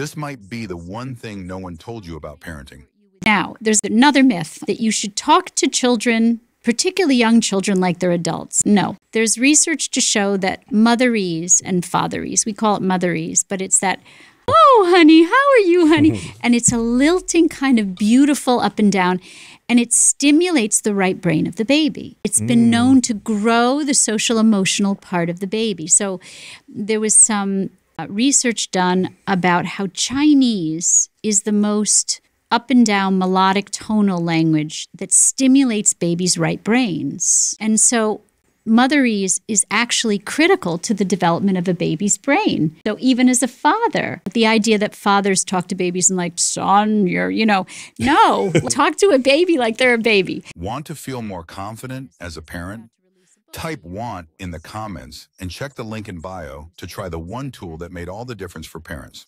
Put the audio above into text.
This might be the one thing no one told you about parenting. Now, there's another myth that you should talk to children, particularly young children, like they're adults. No, there's research to show that motherese and fatherese, we call it motherese, but it's that, oh, honey, how are you, honey? and it's a lilting kind of beautiful up and down. And it stimulates the right brain of the baby. It's been mm. known to grow the social emotional part of the baby. So there was some Uh, research done about how Chinese is the most up and down melodic tonal language that stimulates babies' right brains. And so motherese is actually critical to the development of a baby's brain. So even as a father, the idea that fathers talk to babies and like, son, you're, you know, no, talk to a baby like they're a baby. Want to feel more confident as a parent? Type want in the comments and check the link in bio to try the one tool that made all the difference for parents.